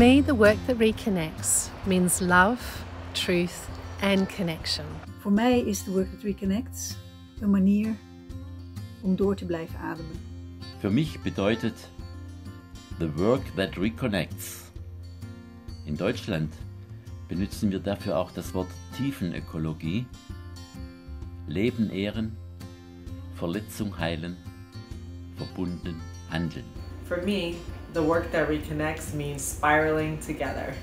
me, the work that reconnects means love, truth, and connection. Voor mij is The Work That Reconnects een manier om door te blijven ademen. Für mich bedeutet The Work That Reconnects. In Deutschland benutzen wir dafür auch das Wort Tiefenökologie. Leben ehren, Verletzung heilen, verbunden handeln. For me, the work that reconnects means spiraling together,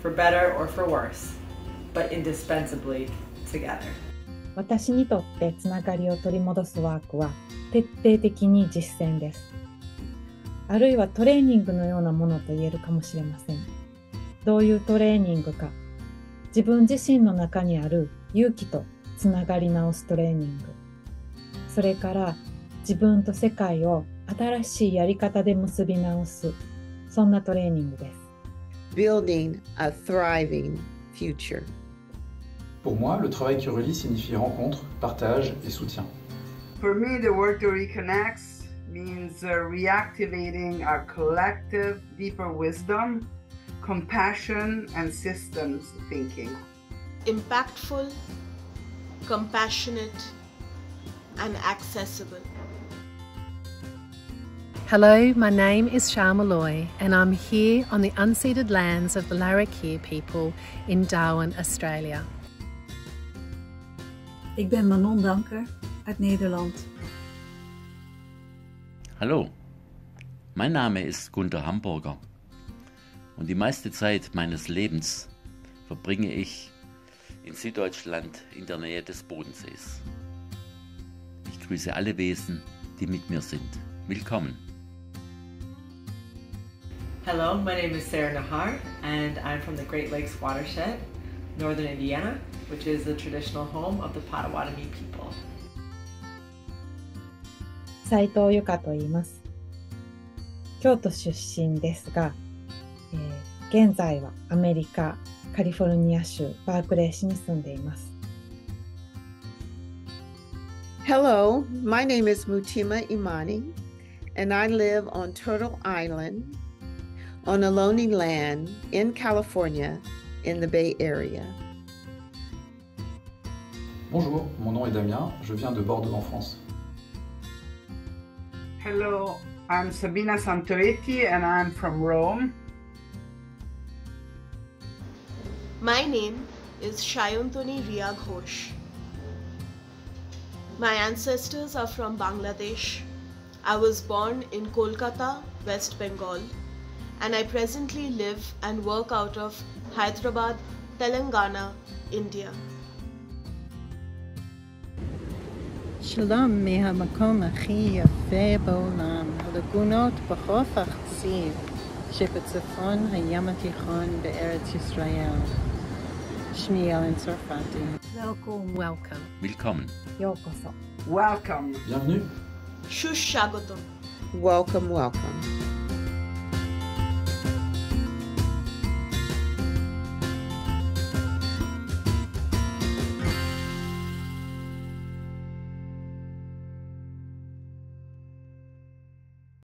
for better or for worse, but indispensably together. 私にとってつながりを取り戻すワークは徹底的に実践です。あるいはトレーニングのようなものと言えるかもしれません。どういうトレーニングか。自分自身の中にある勇気とつながり直すトレーニング。それから自分と世界を新しいやり方で結び直す。そんなトレーニングです。 building a thriving future. Pour moi, le travail qui relie signifie rencontre, partage et soutien. For me, the work that reconnects means uh, reactivating our collective, deeper wisdom, compassion, and systems thinking. impactful, compassionate, and accessible. Hello, my name is Shah Malloy, and I'm here on the unceded lands of the Larrakia people in Darwin, Australia. Ik ben Manon Danker uit Nederland. Hallo, mein Name ist Gunther Hamburger und die meiste Zeit meines Lebens verbringe ich in Süddeutschland in der Nähe des Bodensees. Ich grüße alle Wesen, die mit mir sind. Willkommen. Hello, my name is Sarah Nahar, and I'm from the Great Lakes watershed, northern Indiana, which is the traditional home of the Potawatomi people. 斉藤由香と言います。京都出身ですが、えー現在はアメリカ・カリフォルニア州バークレー市に住んでいます。 Hello, my name is Mutima Imani, and I live on Turtle Island on Ohlone land in California in the Bay Area. Bonjour, mon nom est Damien, je viens de Bordeaux en France. Hello, I'm Sabina Santoretti and I'm from Rome. My name is Shayuntoni Ria Ghosh. My ancestors are from Bangladesh. I was born in Kolkata, West Bengal, and I presently live and work out of Hyderabad, Telangana, India. שלום מהמקום הכי יפה בעולם, הלגונות בחוף החציב שבצפון הים התיכון בארץ Yisrael. שמי אלן צרפתי. Welcome. Welcome. Willkommen. Yokoso. Welcome. Bienvenue. Shushagoto. Welcome, welcome.